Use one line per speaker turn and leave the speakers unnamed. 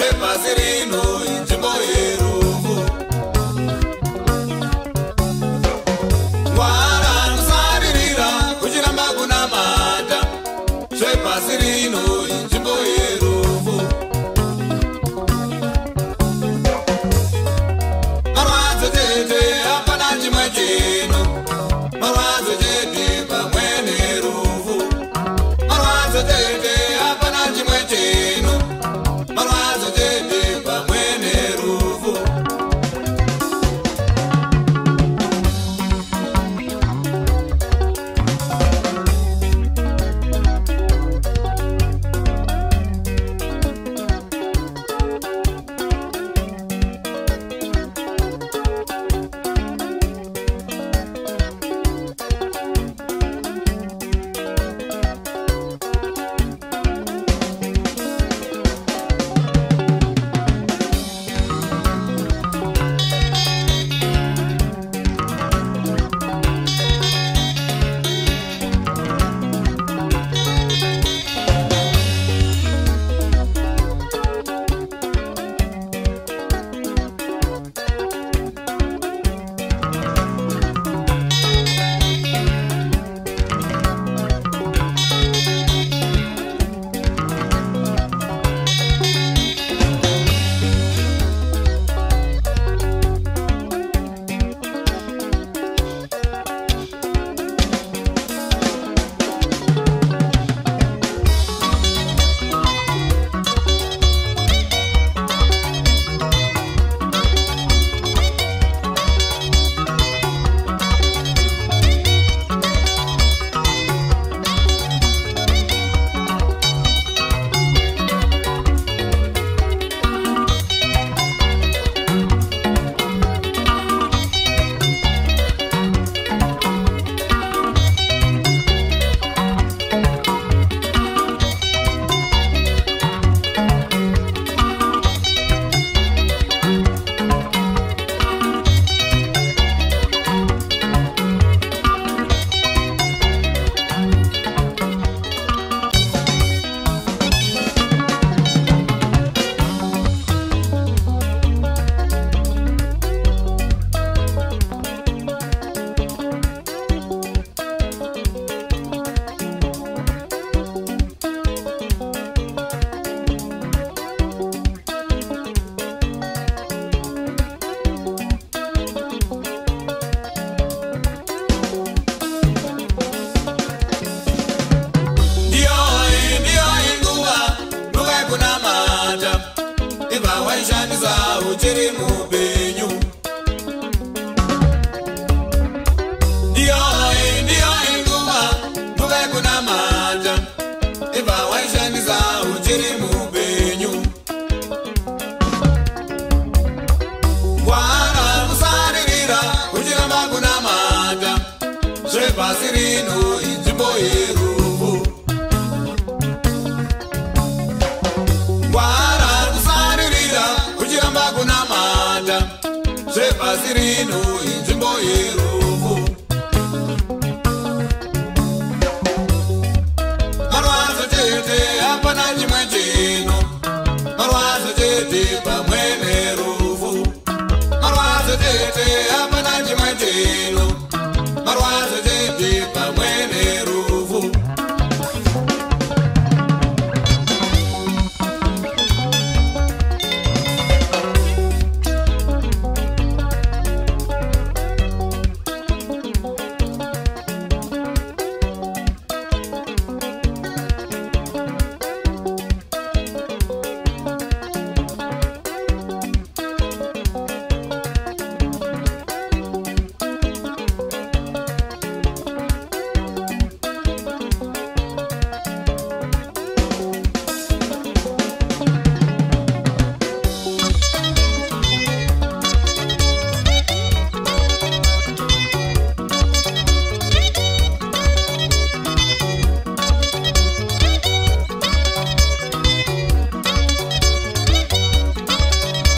Sepas tiri mupenyu ndiyai ndiyai nguva nguva yekuna mata ibva waishandisa uchiri mupenyu ngwara kusaririra uchiramba kuna mata zvepasi rino inzvimbo yeru Irino inzvimbo yero